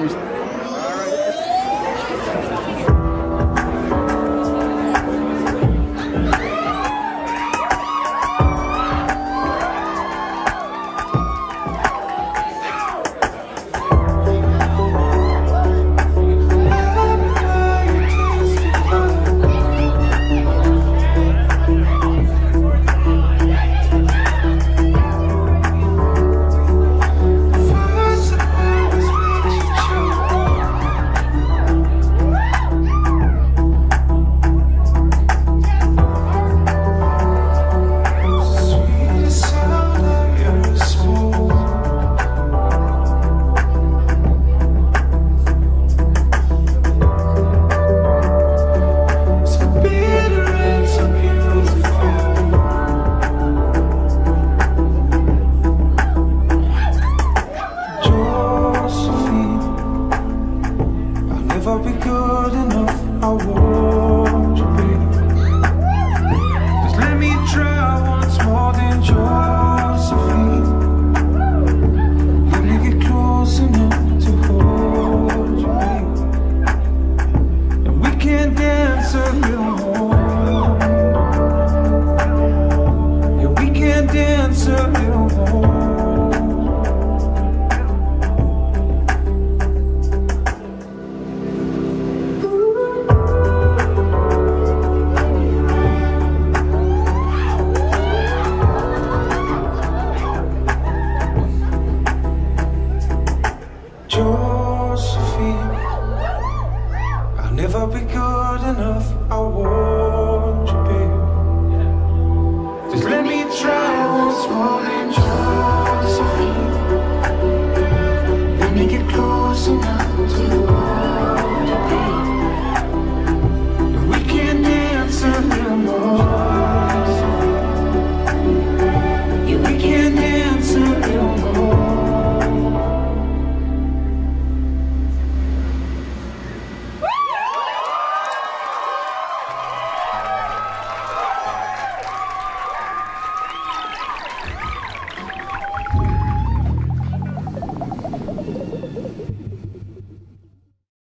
Christ. Never be good enough, I won't. Never be good enough, I won't.